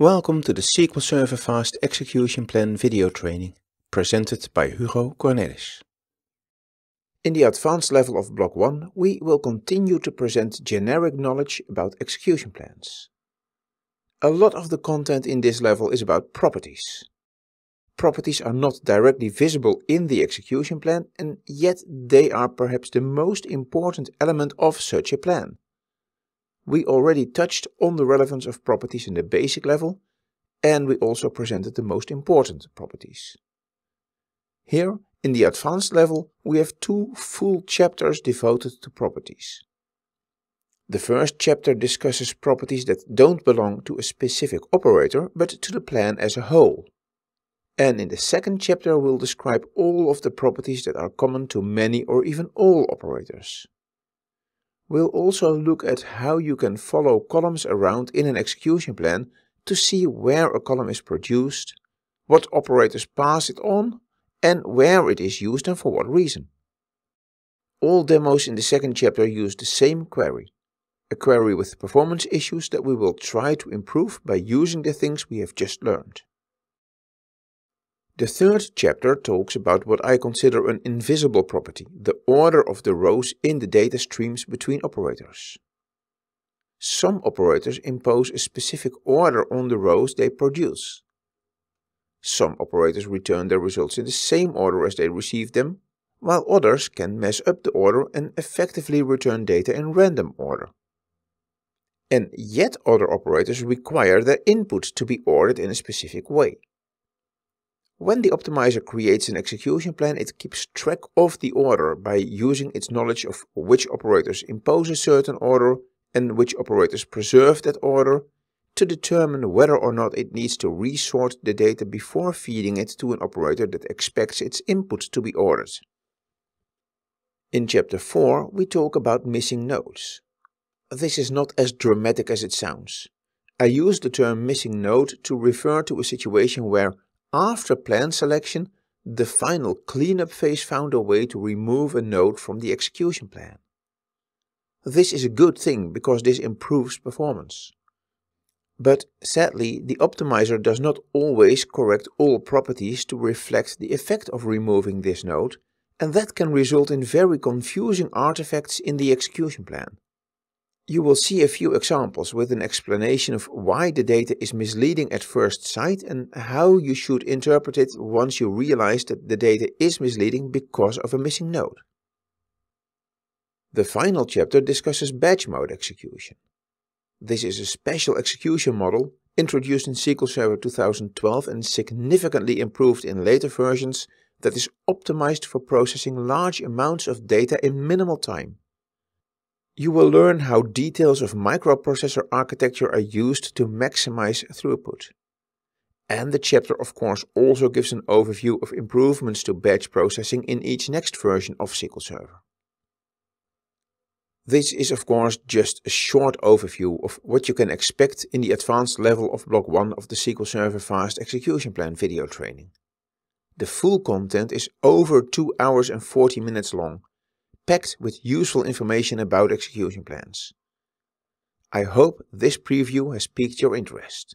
Welcome to the SQL Server Fast Execution Plan video training, presented by Hugo Kornelis. In the advanced level of Block 1, we will continue to present generic knowledge about execution plans. A lot of the content in this level is about properties. Properties are not directly visible in the execution plan and yet they are perhaps the most important element of such a plan. We already touched on the relevance of properties in the basic level and we also presented the most important properties. Here, in the advanced level, we have two full chapters devoted to properties. The first chapter discusses properties that don't belong to a specific operator, but to the plan as a whole. And in the second chapter we'll describe all of the properties that are common to many or even all operators. We'll also look at how you can follow columns around in an execution plan to see where a column is produced, what operators pass it on, and where it is used and for what reason. All demos in the second chapter use the same query, a query with performance issues that we will try to improve by using the things we have just learned. The third chapter talks about what I consider an invisible property, the order of the rows in the data streams between operators. Some operators impose a specific order on the rows they produce. Some operators return their results in the same order as they received them, while others can mess up the order and effectively return data in random order. And yet other operators require their inputs to be ordered in a specific way. When the optimizer creates an execution plan, it keeps track of the order by using its knowledge of which operators impose a certain order and which operators preserve that order to determine whether or not it needs to resort the data before feeding it to an operator that expects its inputs to be ordered. In chapter 4 we talk about missing nodes. This is not as dramatic as it sounds. I use the term missing node to refer to a situation where after plan selection, the final cleanup phase found a way to remove a node from the execution plan. This is a good thing because this improves performance. But sadly, the optimizer does not always correct all properties to reflect the effect of removing this node, and that can result in very confusing artifacts in the execution plan. You will see a few examples with an explanation of why the data is misleading at first sight and how you should interpret it once you realize that the data is misleading because of a missing node. The final chapter discusses batch mode execution. This is a special execution model introduced in SQL Server 2012 and significantly improved in later versions that is optimized for processing large amounts of data in minimal time. You will learn how details of microprocessor architecture are used to maximize throughput. And the chapter of course also gives an overview of improvements to batch processing in each next version of SQL Server. This is of course just a short overview of what you can expect in the advanced level of block 1 of the SQL Server Fast Execution Plan video training. The full content is over 2 hours and 40 minutes long packed with useful information about execution plans. I hope this preview has piqued your interest.